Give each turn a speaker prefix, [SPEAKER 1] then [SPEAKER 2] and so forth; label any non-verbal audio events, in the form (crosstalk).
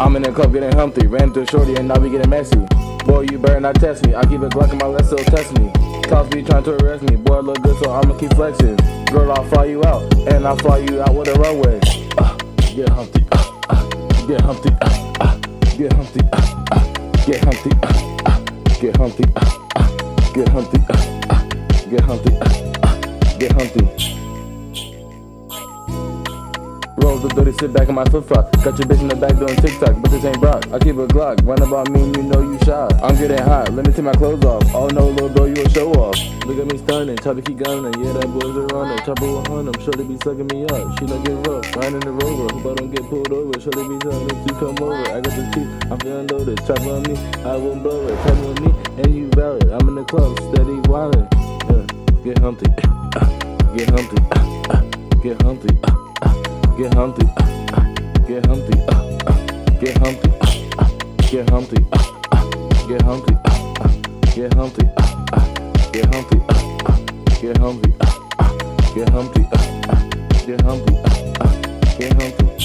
[SPEAKER 1] I'm in the club getting humpty. Ran through shorty and now we getting messy. Boy, you better not test me. I keep a Glock in my left, so test me. Cops be trying to arrest me. Boy, I look good, so I'ma keep flexing. Girl, I'll fly you out, and I'll fly you out with a runway. Uh, get humpty. Uh, uh, get humpty. Uh, uh, get humpty. Uh, uh, get humpty. Uh, uh, get humpty. Uh, uh, get humpty. Uh, uh, get humpty. Uh, uh, get humpty. Rolls the dirty, sit back in my flip flop. Got your bitch in the back doing TikTok, but this ain't Brock. I keep a Glock, run about me and you know you shy. I'm getting hot, let me take my clothes off. Oh no, little bro, you a show off. Look at me stunning, to keep gunning. Yeah, that boy's a runner. Chopper 100, sure to be sucking me up. She don't give up, riding the rover. Hope I don't get pulled over. Sure to be telling me to come over. I got the cheap, I'm feeling loaded. Chopper on me, I won't blow it. Tell on me, and you valid. I'm in the club, steady wildin'. Yeah, get humpty, (coughs) get humpty, (coughs) get humpty, get humpty. Get Humpty, uh, uh, get Humpty, uh, uh, get Humpty, uh, uh, get Humpty, uh, uh, get Humpty, uh, uh, get Humpty, uh, uh, get Humpty, uh, uh, get Humpty, uh, uh, get Humpty, uh, uh, get Humpty.